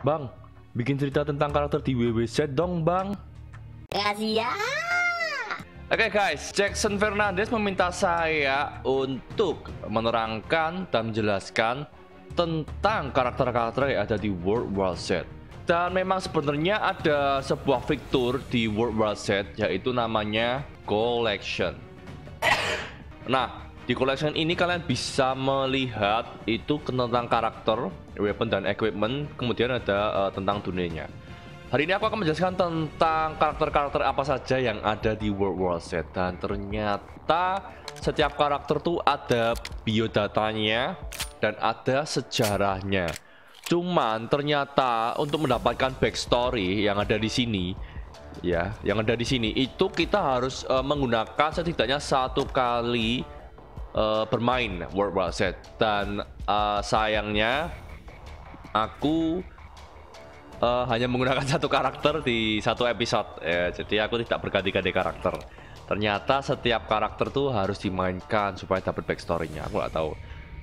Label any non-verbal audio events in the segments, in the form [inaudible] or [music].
Bang, bikin cerita tentang karakter di WWZ dong, Bang. Kasih ya. Oke guys, Jackson Fernandez meminta saya untuk menerangkan dan menjelaskan tentang karakter-karakter yang ada di World War Z. Dan memang sebenarnya ada sebuah fitur di World War Z yaitu namanya Collection. Nah, di collection ini kalian bisa melihat itu tentang karakter, weapon dan equipment, kemudian ada uh, tentang dunianya. Hari ini aku akan menjelaskan tentang karakter-karakter apa saja yang ada di World War Z dan ternyata setiap karakter tuh ada biodatanya dan ada sejarahnya. Cuman ternyata untuk mendapatkan backstory yang ada di sini ya, yang ada di sini itu kita harus uh, menggunakan setidaknya satu kali uh, bermain World War Z dan uh, sayangnya aku uh, hanya menggunakan [laughs] satu karakter di satu episode. Ya jadi aku tidak berganti-ganti karakter. Ternyata setiap karakter tuh harus dimainkan supaya dapat backstorynya. Aku nggak tahu.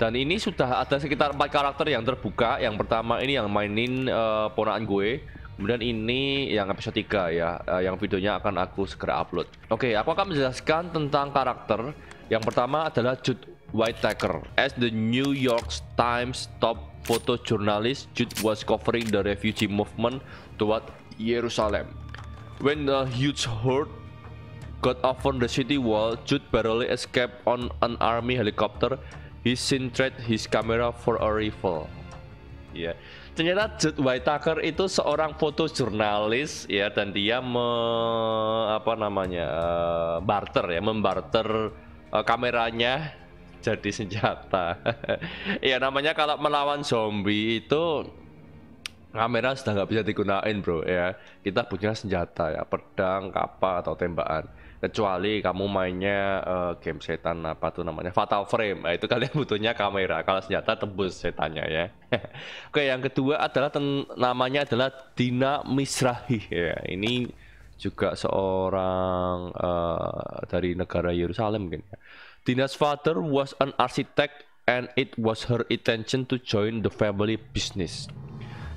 Dan ini sudah ada sekitar empat karakter yang terbuka. Yang pertama ini yang mainin uh, ponakan gue. Kemudian ini yang episode 3 ya uh, yang videonya akan aku segera upload. Oke okay, aku akan menjelaskan tentang karakter yang pertama adalah Jude Whittaker as the New York Times top photojournalist, Jude was covering the refugee movement toward Jerusalem. When the huge horde got over the city wall, Jude barely escaped on an army helicopter. He centered his camera for a rifle. Ya, yeah. ternyata Jude Whittaker itu seorang fotojurnalis ya dan dia me, apa namanya uh, barter ya membarter uh, kameranya jadi senjata. [laughs] ya namanya kalau melawan zombie itu kamera sudah nggak bisa digunain bro ya. Kita punya senjata ya, pedang, kapal atau tembakan. Kecuali kamu mainnya uh, game setan apa tuh namanya Fatal Frame, nah, itu [laughs] kalian butuhnya kamera. Kalau senjata tembus setannya ya. [laughs] Oke, yang kedua adalah namanya adalah Dina Misrahi ya. Ini juga seorang uh, dari negara Yerusalem mungkin ya Dina's father was an architect and it was her intention to join the family business.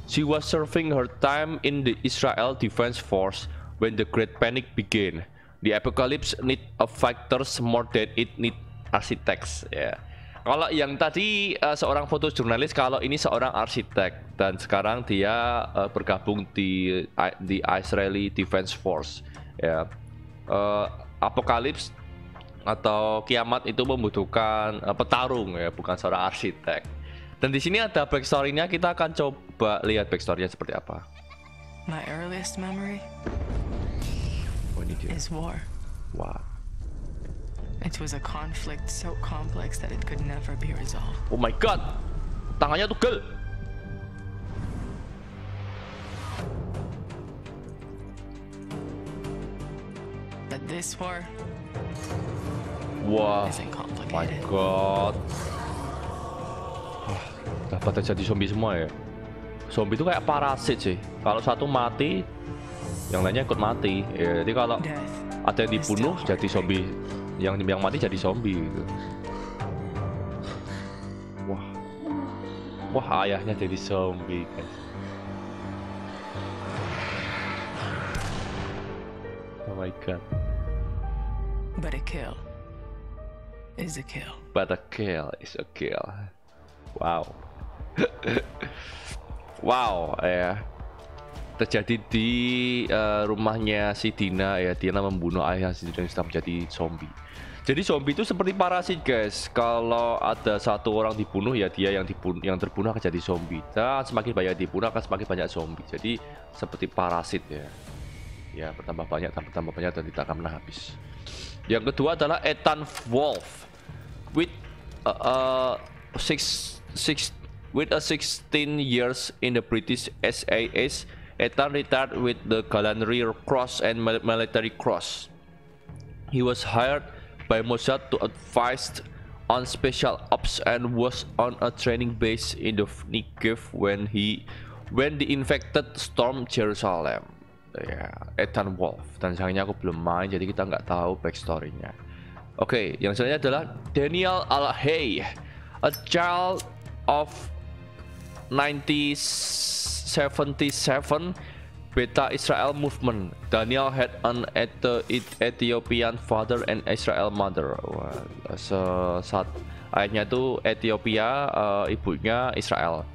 She was serving her time in the Israel Defense Force when the Great Panic began. The apocalypse need a fighters more than it need architects. Ya. Yeah. Kalau yang tadi uh, seorang fotojurnalis, kalau ini seorang arsitek dan sekarang dia uh, bergabung di di Israeli Defense Force. Ya. Uh, Apocalypse atau kiamat itu membutuhkan uh, petarung ya, bukan seorang arsitek. Dan di sini ada backstory-nya, kita akan coba lihat backstory-nya seperti apa. My earliest memory oh, is war. Wow. It was a conflict so complex that it could never be resolved. Oh my god. Tangannya tugel. But this war Wah, my god. Wah, dapat jadi zombie semua ya. Zombie itu kayak parasit sih. Kalau satu mati, yang lainnya ikut mati. Ya, jadi kalau ada yang dibunuh jadi zombie, yang yang mati jadi zombie gitu. Wah, wah ayahnya jadi zombie guys. Oh my god. But a kill is a kill. But a kill is a kill. Wow. [laughs] wow ya. Terjadi di uh, rumahnya si Dina ya. Dina membunuh ayah si Dina sudah menjadi zombie. Jadi zombie itu seperti parasit guys. Kalau ada satu orang dibunuh ya dia yang dibunuh, yang terbunuh akan jadi zombie. Dan semakin banyak dibunuh akan semakin banyak zombie. Jadi seperti parasit ya. Ya bertambah banyak bertambah banyak dan tidak akan pernah habis. Yang kedua adalah Ethan Wolf with uh, uh, six, six, with a 16 years in the British SAS. Ethan retired with the Gallantry Cross and Military Cross. He was hired by Mossad to advise on special ops and was on a training base in the Negev when he when the infected stormed Jerusalem. Ya Ethan Wolf. Dan sayangnya aku belum main jadi kita nggak tahu backstorynya. Oke okay, yang selanjutnya adalah Daniel Alhey a child of 1977 Beta Israel movement. Daniel had an Ethiopian father and Israel mother. Wah, saat ayahnya itu Ethiopia, uh, ibunya Israel.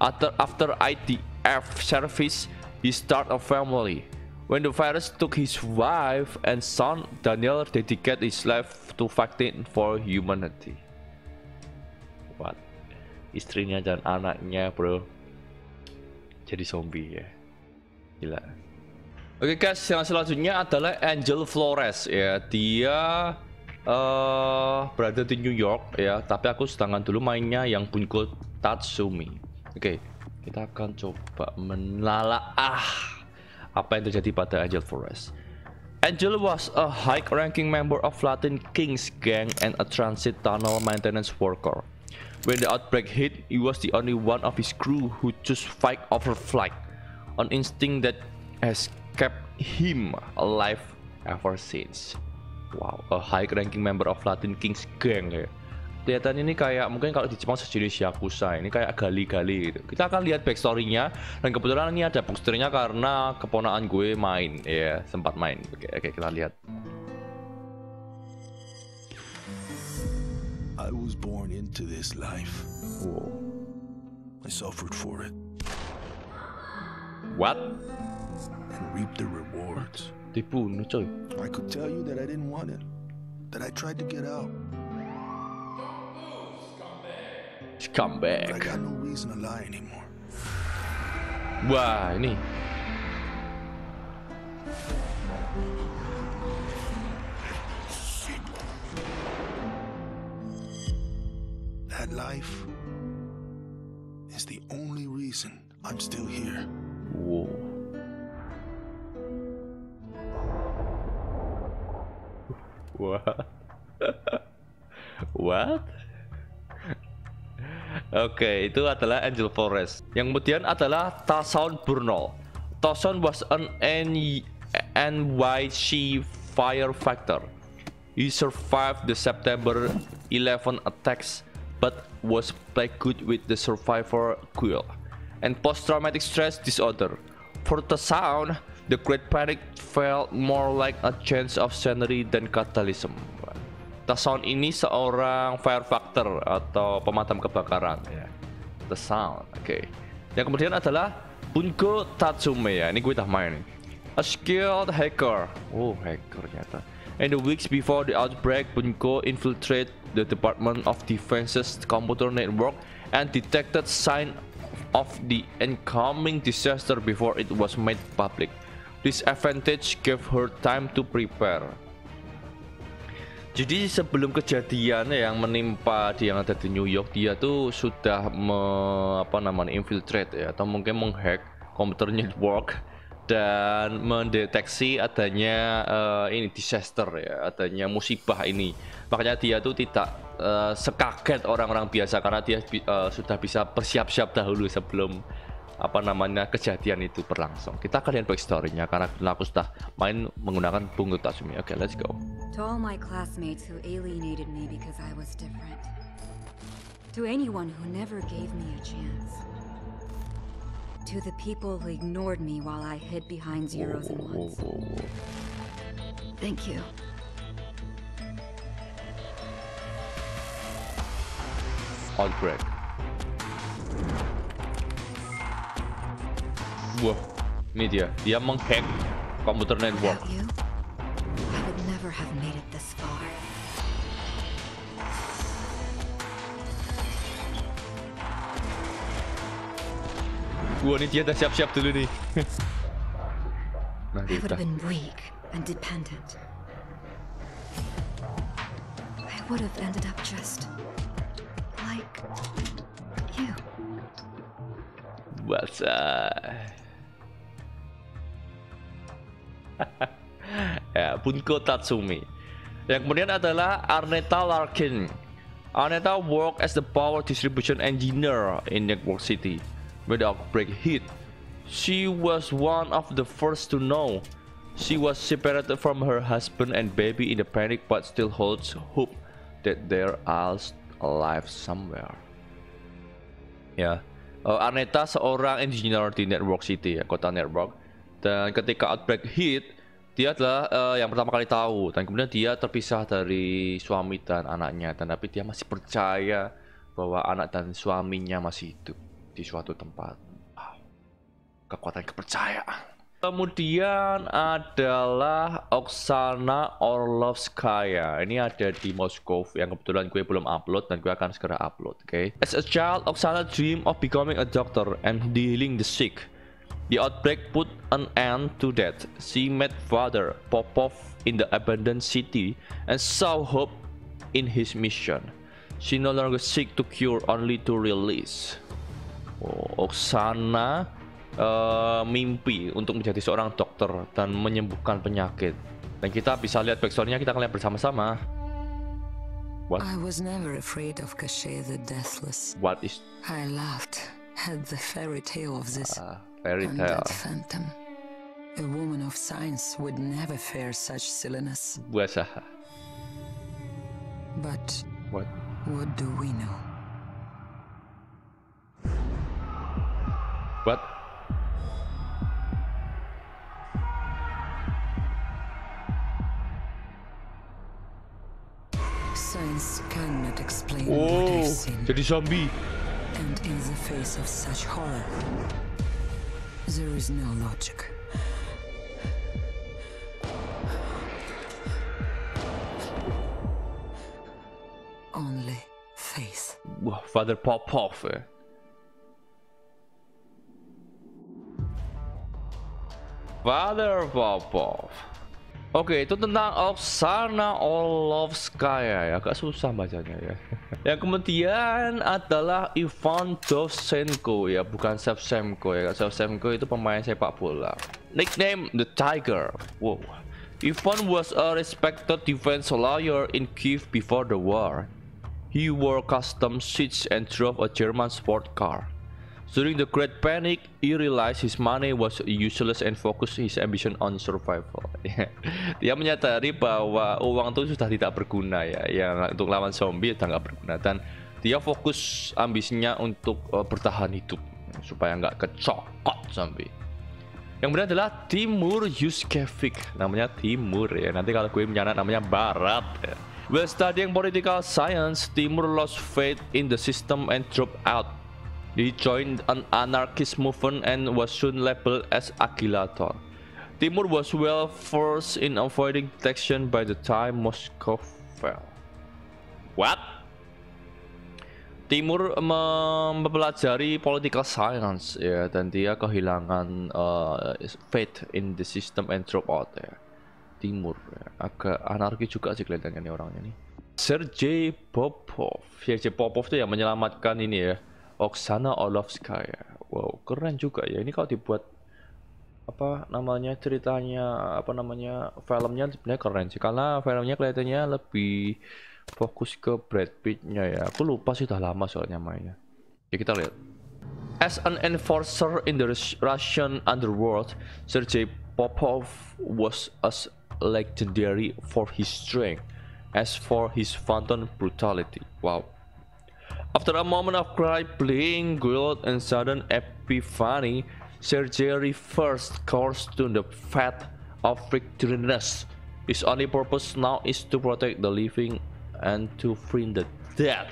After after IDF service, he start a family. When the virus took his wife and son, Daniel dedicated his life to fighting for humanity. Istrinya dan anaknya, bro, jadi zombie ya. Gila. Oke okay guys, yang selanjutnya adalah Angel Flores ya. Dia uh, berada di New York ya, tapi aku sedangkan dulu mainnya yang Bunko Tatsumi. Oke, okay, kita akan coba menelaah apa yang terjadi pada Angel Flores. Angel was a high-ranking member of Latin Kings gang and a transit tunnel maintenance worker. When the outbreak hit, he was the only one of his crew who chose fight over flight, an instinct that has kept him alive ever since. Wow, a high-ranking member of Latin Kings gang ya kelihatan ini kayak mungkin kalau di Jepang sejenis Yakuza ini kayak gali-gali gitu. Kita akan lihat backstory-nya dan kebetulan ini ada backstory-nya karena keponaan gue main ya sempat main. Oke, oke kita lihat. Into this life. Wow. I suffered for it. What? And reaped the rewards. I could tell you that I didn't want it. That I tried to get out. come back. I got no reason to lie anymore. Wah, ini. That life is the only reason I'm still here. Whoa. What? [laughs] what? Oke, okay, itu adalah Angel Forest. Yang kemudian adalah Tassaun Burnol. Tassaun was an NYC firefighter. He survived the September 11 attacks but was plagued with the survivor guilt and post-traumatic stress disorder. For Tassaun, the Great Panic felt more like a change of scenery than catalysm. The Sound ini seorang firefighter atau pemadam kebakaran ya. The Sound, oke. Okay. Yang kemudian adalah Bunko Tatsume ya. Ini gue udah main. A skilled hacker. Oh, hacker ternyata. In the weeks before the outbreak, Bunko infiltrated the Department of Defense's computer network and detected sign of the incoming disaster before it was made public. This advantage gave her time to prepare. Jadi sebelum kejadian yang menimpa dia yang ada di New York, dia tuh sudah me, apa namanya infiltrate ya atau mungkin menghack komputer network dan mendeteksi adanya uh, ini disaster ya, adanya musibah ini. Makanya dia tuh tidak uh, sekaget orang-orang biasa karena dia uh, sudah bisa bersiap-siap dahulu sebelum apa namanya kejadian itu berlangsung. Kita akan lihat backstory-nya karena aku sudah main menggunakan Bungo Tatsumi. Oke, okay, let's go. To all my classmates who alienated me because I was different. To anyone who never gave me a chance. To the people who ignored me while I hid behind zeros and ones. Thank you. Outbreak. Wah, ini dia. Dia menghack komputer network. You, I would never have made it this Wah, ini dia udah siap-siap dulu nih. nah, I would have been weak and dependent. I would have ended up just like you. What's [laughs] up? ya, Bunko Tatsumi. Yang kemudian adalah Arneta Larkin. Arneta worked as the power distribution engineer in Network City. When the outbreak hit, she was one of the first to know. She was separated from her husband and baby in the panic but still holds hope that they're all alive somewhere. Ya, Uh, Arnetta seorang engineer di Network City ya, kota Network. Dan ketika outbreak hit, dia adalah uh, yang pertama kali tahu dan kemudian dia terpisah dari suami dan anaknya dan tapi dia masih percaya bahwa anak dan suaminya masih hidup di suatu tempat. Wow. Kekuatan kepercayaan. Kemudian adalah Oksana Orlovskaya. Ini ada di Moskow yang kebetulan gue belum upload dan gue akan segera upload, oke? Okay? As a child, Oksana dreamed of becoming a doctor and healing the sick. The outbreak put an end to that. She met father Popov in the abandoned city and saw hope in his mission. She no longer seek to cure, only to release. Oksana uh, mimpi untuk menjadi seorang dokter dan menyembuhkan penyakit. Dan kita bisa lihat backstory-nya kita akan lihat bersama-sama. What? I was never afraid of Cachet the Deathless. What is? I laughed at the fairy tale of this uh, fairy tale. phantom. A woman of science would never fear such silliness. Biasa. But what? What do we know? What? Science cannot explain oh, what I've seen. jadi zombie. And in the face of such horror, there is no logic. Only faith. Father Popov ya. Eh? Father Popov. Oke, itu tentang Oksana Orlovskaya ya, agak susah bacanya ya. [laughs] Yang kemudian adalah Ivan Dovsenko ya, bukan Shevchenko ya. Shevchenko itu pemain sepak bola. Nickname The Tiger. Wow. Ivan was a respected defense lawyer in Kiev before the war. He wore custom seats and drove a German sport car. During the Great Panic, he realized his money was useless and focused his ambition on survival. [laughs] Dia menyadari bahwa uang itu sudah tidak berguna ya, yang untuk lawan zombie sudah nggak berguna dan dia fokus ambisinya untuk uh, bertahan hidup supaya nggak kecokot zombie. Yang benar adalah Timur Yuskevik, namanya Timur ya. Nanti kalau gue menyana namanya Barat. Ya. While studying political science, Timur lost faith in the system and dropped out He joined an anarchist movement and was soon labeled as Agilator. Timur was well versed in avoiding detection by the time Moscow fell. What? Timur mempelajari political science ya dan dia kehilangan uh, faith in the system and drop out ya. Timur ya. agak anarki juga sih kelihatannya nih orangnya nih. Sergei Popov. Sergei Popov tuh yang menyelamatkan ini ya Oksana Olovskaya. Wow, keren juga ya. Ini kalau dibuat apa namanya ceritanya apa namanya filmnya sebenarnya keren sih karena filmnya kelihatannya lebih fokus ke Brad Pitt-nya ya. Aku lupa sih udah lama soalnya mainnya. Ya kita lihat. As an enforcer in the Russian underworld, Sergei Popov was as legendary for his strength as for his wanton brutality. Wow. After a moment of crippling guilt and sudden epiphany, Sergei first course to the path of victoriness. His only purpose now is to protect the living and to free the dead.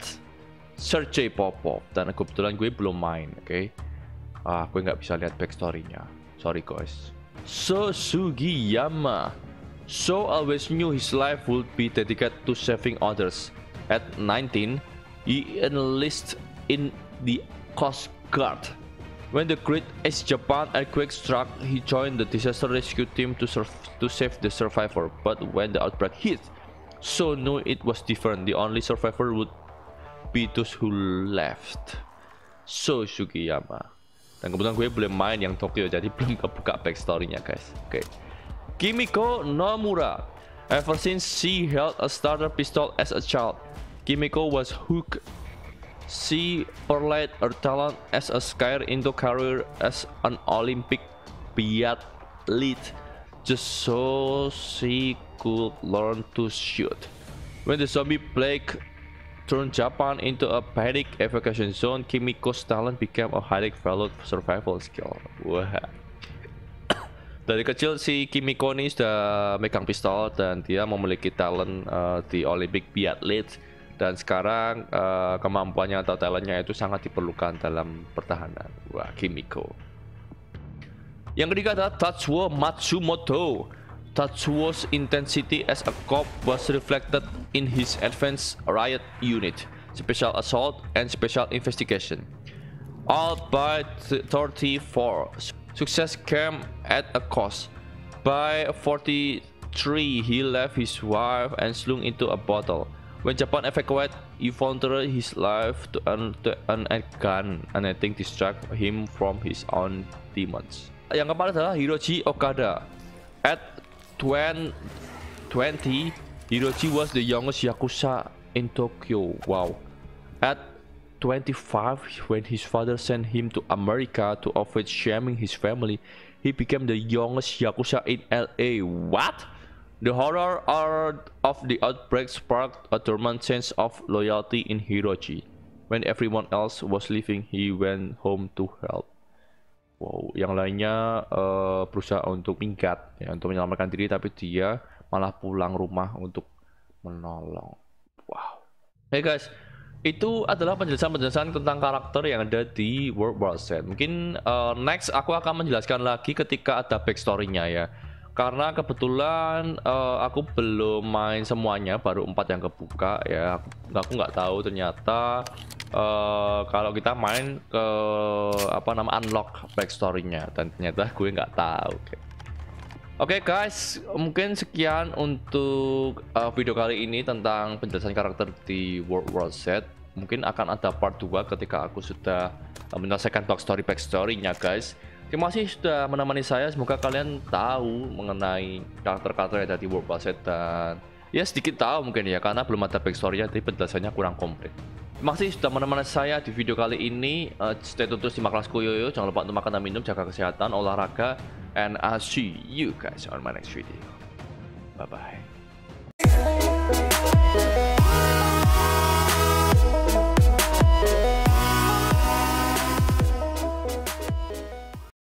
Sergei Popov dan kebetulan gue belum main, oke? Okay? Ah, gue nggak bisa lihat backstorynya. Sorry guys. So Sugiyama. So always knew his life would be dedicated to saving others. At 19, he enlisted in the Coast Guard. When the Great East Japan earthquake struck, he joined the disaster rescue team to, to save the survivor. But when the outbreak hit, so knew it was different. The only survivor would be those who left. So Sugiyama. Dan kebetulan gue belum main yang Tokyo, jadi [laughs] belum kebuka backstory-nya guys. Oke. Okay. Kimiko Nomura. Ever since she held a starter pistol as a child, Kimiko was hooked. She parlayed her talent as a skier into career as an Olympic biathlete just so she could learn to shoot. When the zombie plague turned Japan into a panic evacuation zone, Kimiko's talent became a highly valued survival skill. Wah. [coughs] Dari kecil si Kimiko ini sudah megang pistol dan dia memiliki talent uh, di Olympic Biathlete dan sekarang uh, kemampuannya atau talentnya itu sangat diperlukan dalam pertahanan. Wah, Kimiko. Yang ketiga adalah Tatsuo Matsumoto. Tatsuo's intensity as a cop was reflected in his advanced riot unit, special assault, and special investigation. All by 34 Success came at a cost. By 43, he left his wife and slung into a bottle. When Japan evacuated, he volunteered his life to earn, to earn a gun and I think distract him from his own demons. Yang keempat adalah Hiroshi Okada. At 20, 20 Hiroshi was the youngest Yakuza in Tokyo. Wow. At 25 when his father sent him to America to avoid shaming his family. He became the youngest Yakuza in LA. What? The horror of the outbreak sparked a dormant sense of loyalty in Hiroshi. When everyone else was leaving, he went home to help. Wow, yang lainnya uh, berusaha untuk minggat, ya, untuk menyelamatkan diri, tapi dia malah pulang rumah untuk menolong. Wow. Hey guys, itu adalah penjelasan-penjelasan tentang karakter yang ada di World War Z. Mungkin uh, next aku akan menjelaskan lagi ketika ada backstory-nya ya. Karena kebetulan uh, aku belum main semuanya, baru empat yang kebuka ya. Aku nggak tahu ternyata uh, kalau kita main ke apa nama unlock backstory-nya dan ternyata gue nggak tahu. Oke okay guys, mungkin sekian untuk uh, video kali ini tentang penjelasan karakter di World War Z. Mungkin akan ada part 2 ketika aku sudah menyelesaikan backstory backstory-nya guys. Terima kasih sudah menemani saya. Semoga kalian tahu mengenai karakter-karakter yang ada di World Z dan ya sedikit tahu mungkin ya karena belum ada backstory-nya tapi penjelasannya kurang komplit. Terima kasih sudah menemani saya di video kali ini. Uh, stay tune terus di kelasku Yoyo. Jangan lupa untuk makan dan minum, jaga kesehatan, olahraga, and I'll see you guys on my next video. Bye bye.